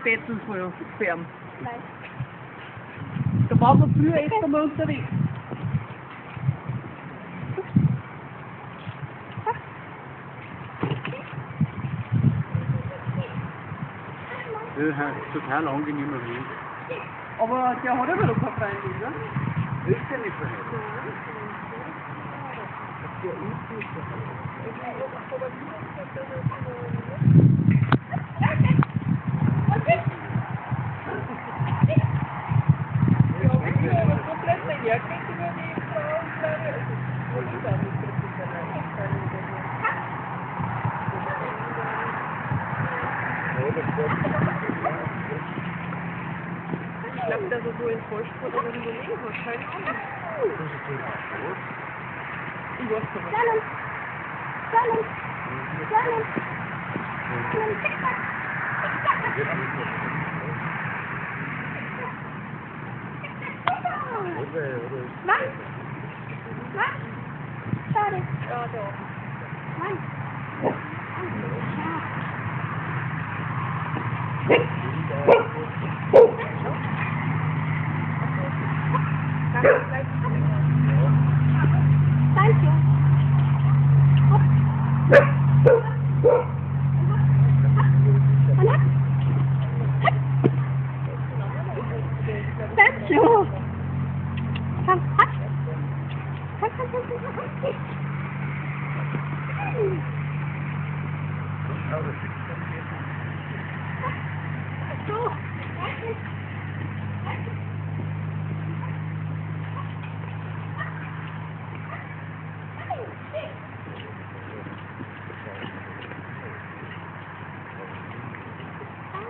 Spätzle von Fern. Nein. Da waren wir früher echt einmal unterwegs. Das ist ein total angenehmer Weg. Aber der hat immer noch keine Freunde, oder? Das ist ja nicht verheiratet. Ich glaube, dass er so in Vollsport oder irgendwo liegen hat. Keine Ahnung. Ich weiß nicht. Lernen. Lernen. Lernen. Mann. Mann. Schade. Da. Mann.